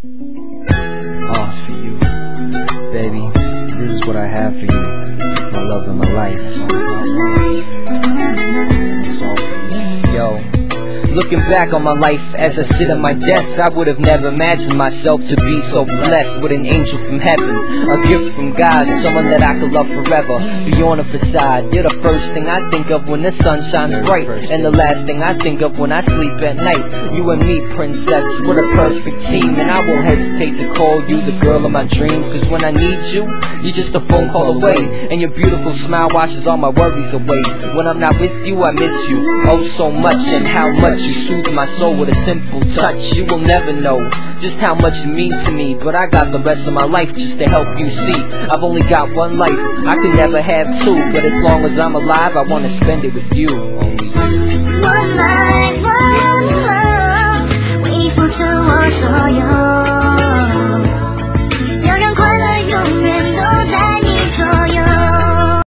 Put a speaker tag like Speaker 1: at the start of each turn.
Speaker 1: It's for you. Baby, this is what I have for you. My love and my life. Looking back on my life as I sit at my desk, I would have never imagined myself to be so blessed with an angel from heaven, a gift from God, someone that I could love forever. Beyond a facade, you're the first thing I think of when the sun shines bright, and the last thing I think of when I sleep at night. You and me, princess, we're a perfect team, and I won't hesitate to call you the girl of my dreams. Cause when I need you, you're just a phone call away, and your beautiful smile washes all my worries away. When I'm not with you, I miss you oh so much, and how much you soothe my soul with a simple touch. You will never know just how much it means to me, but I got the rest of my life just to help you see. I've only got one life, I could never have two, but as long as I'm alive, I wanna spend it with you. Only.
Speaker 2: One life,